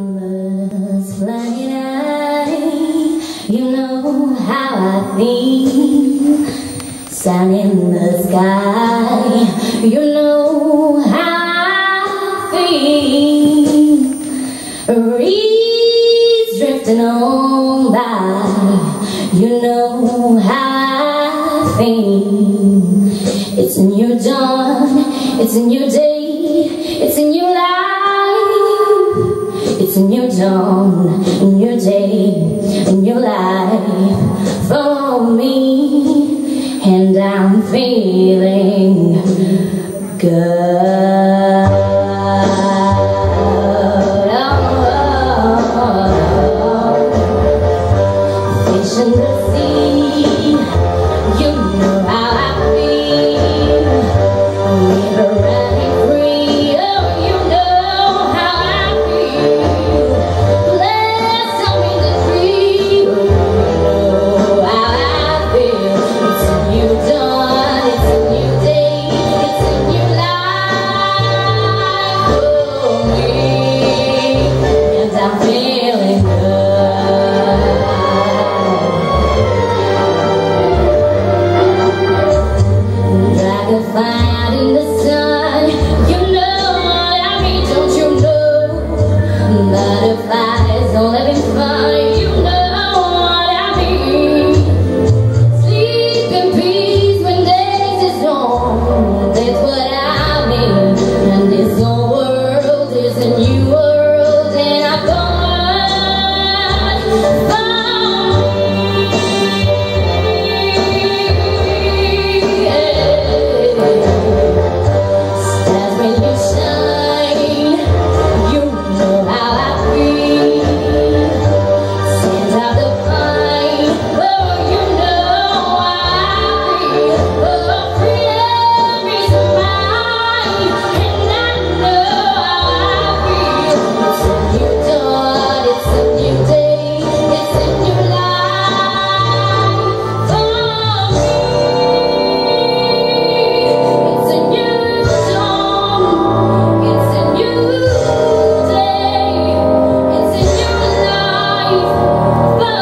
Numbers flying high, you know how I feel. Sun in the sky, you know how I feel. Reeds drifting on by, you know how I feel. It's a new dawn, it's a new day, It's a new dawn, a new day, a new life for me, and I'm feeling good. Oh, oh, oh. Fish in the sea, you know I Bye.